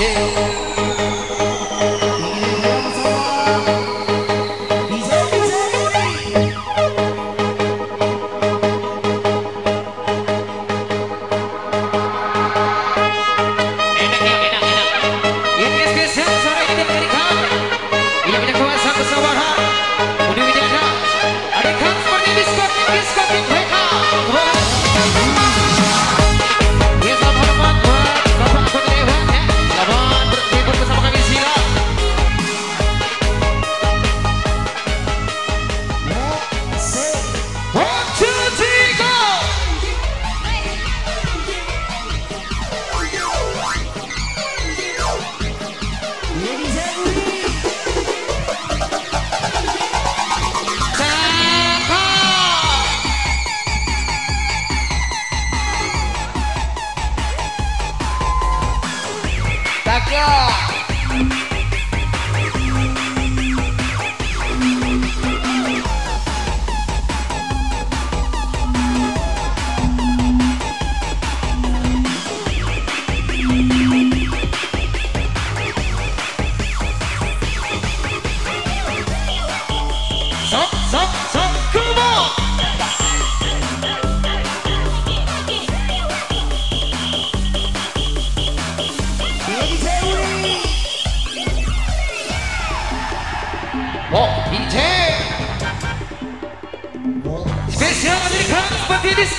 jeito.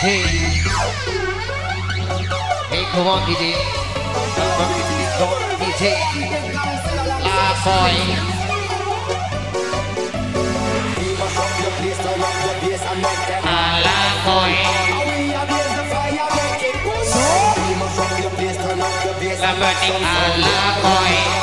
Hey, come on, कीजिए कीजिए लाखों I.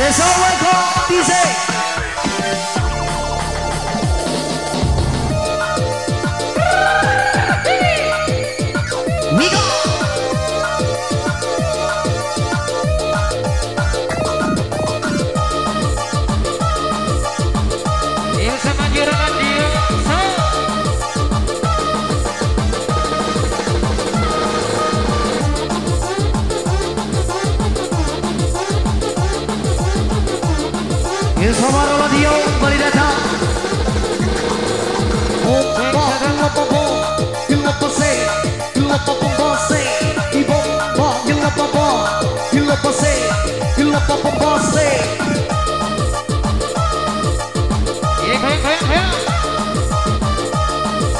Besok welcome DJ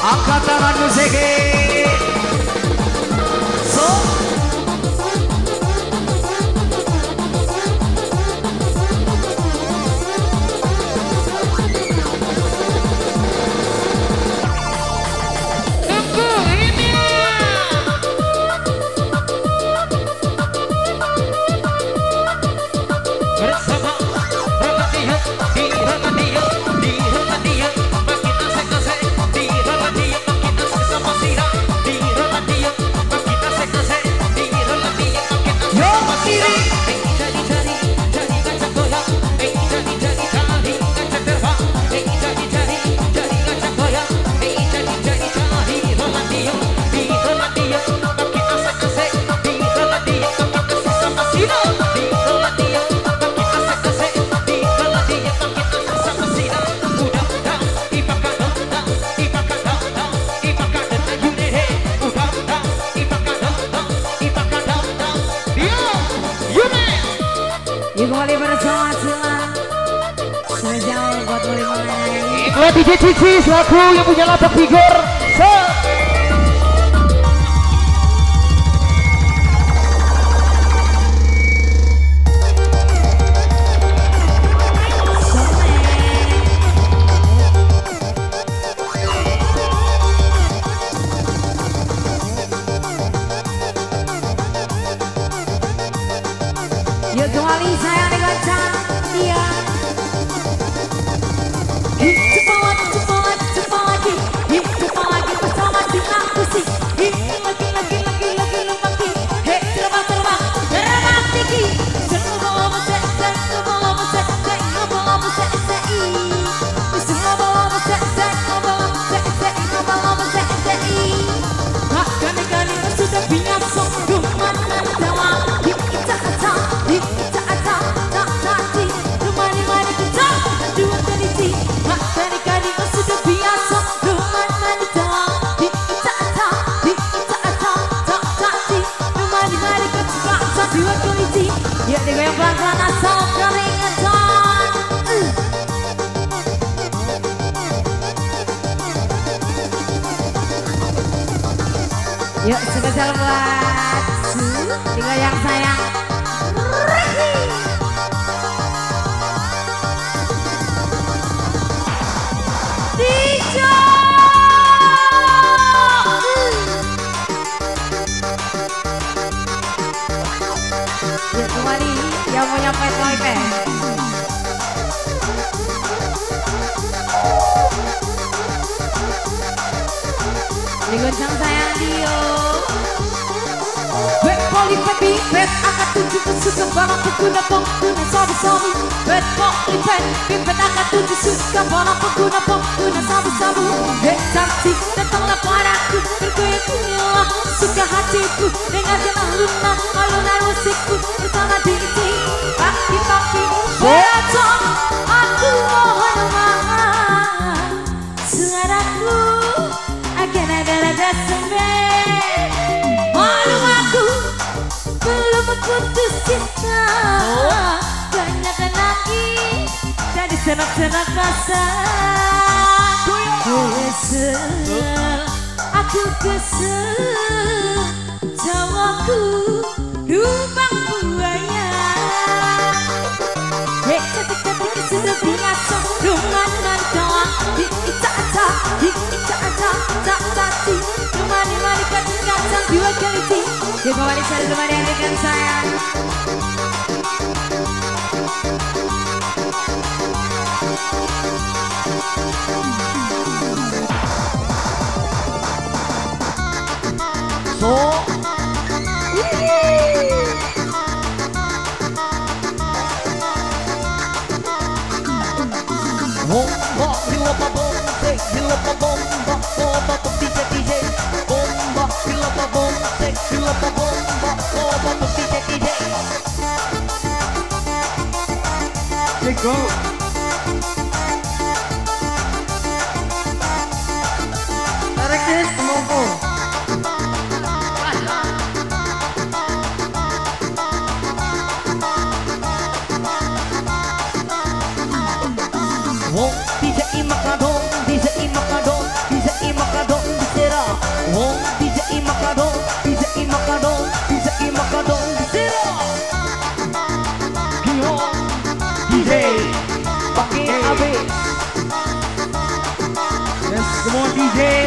Angkatan manusia jauh buat Buliman. Buat DJ Cici selaku yang punya lapak figur. Se Digoncang sayang Dio. Bet polipet bibet angkat tujuh kesuka barang pengguna pengguna sabu sabu Bet polipet bibet angkat tujuh suka barang pengguna pengguna sabu sabu Bet cantik rasa Kesel, aku kesel. Jawaku lubang buaya Hei cantik-cantik sudah binasa Rumah dengan kawan. Di ica-ica, di ica-ica Tak tati Rumah-rumah dekat kacang dua kali Ya kembali saya dengan saya So, bomba, fila pa bomba, fila pa bomba, bomba pa DJ DJ. Bomba, fila pa bomba, fila pa bomba, bomba pa DJ DJ. Let's go. Tarik din, Yes, come on, DJ.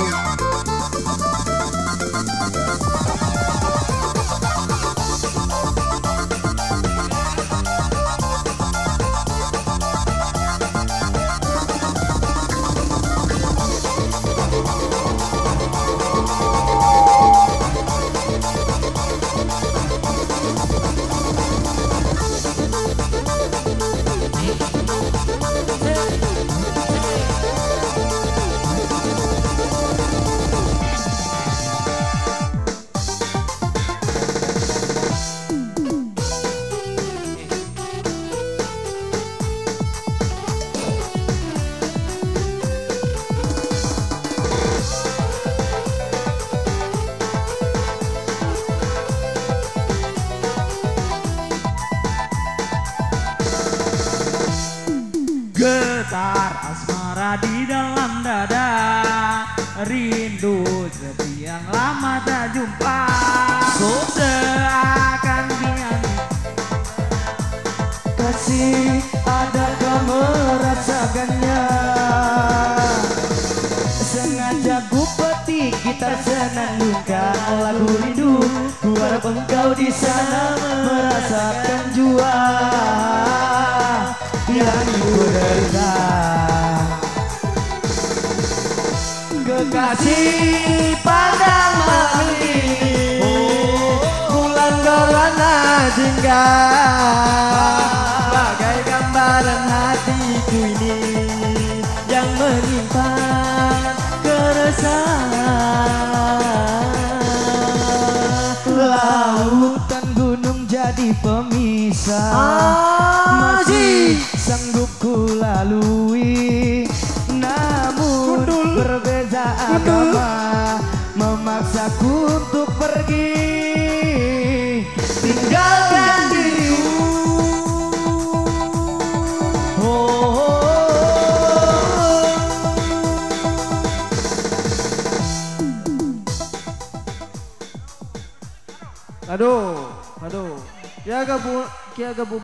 Oh. Getar asmara di dalam dada. Rindu sepi yang lama tak jumpa. Seakan nyanyi Kasih adakah merasakannya. Sengaja ku petik gitar senandungkan lagu rindu Ku harap engkau di sana merasakan jua. Yang Kasih pandang malam ini Bulan berwarna jingga. Bagai gambaran hatiku ini Yang menyimpan keresahan. Laut dan gunung jadi pemisah. Masih sanggup ku lalui Que é Gabu, que é Gabu